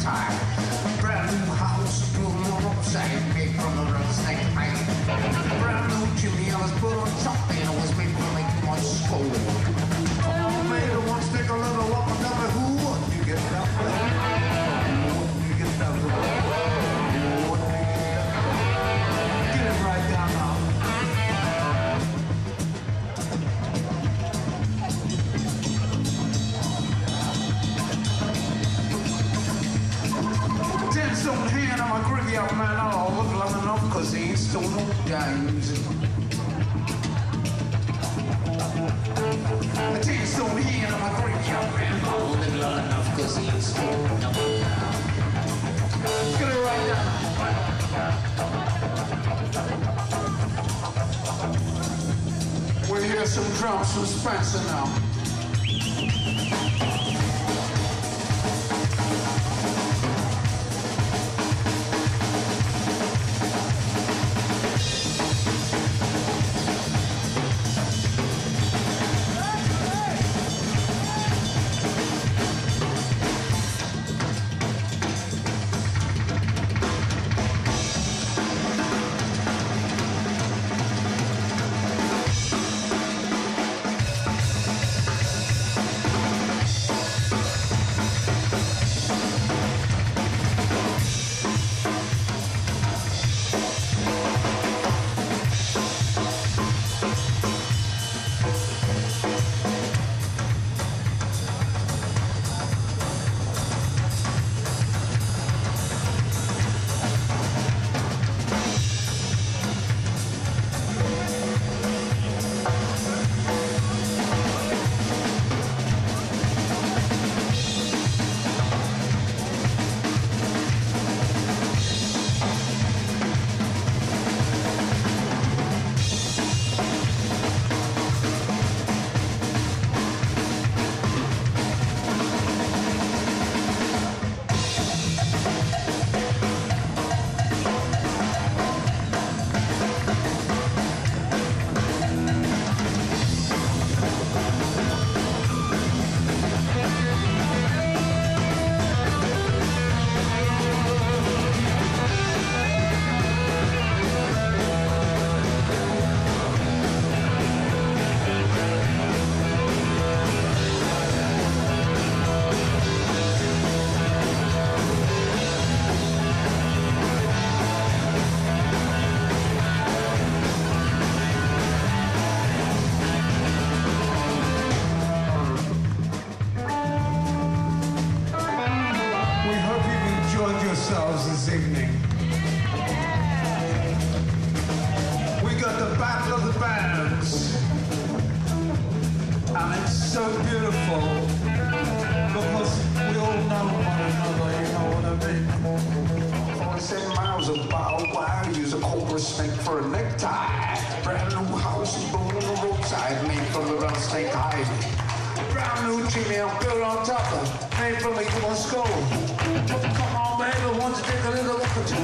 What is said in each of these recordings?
time. some drums from Spencer now. so beautiful because we all know one another, you know what I mean? I sent miles of bottle wow, use a cobra snake for a necktie. Brand new house is blown on the roadside, made from the round snake hive. Brand new chimney I'm built on top of, made from a human skull. Come on, baby, want to take a little look at you?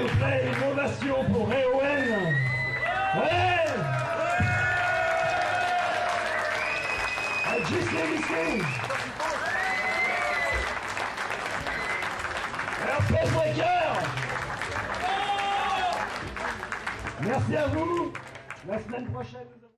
vous plaît, une pour Eowen. Ouais Alors, Merci à vous. La semaine prochaine.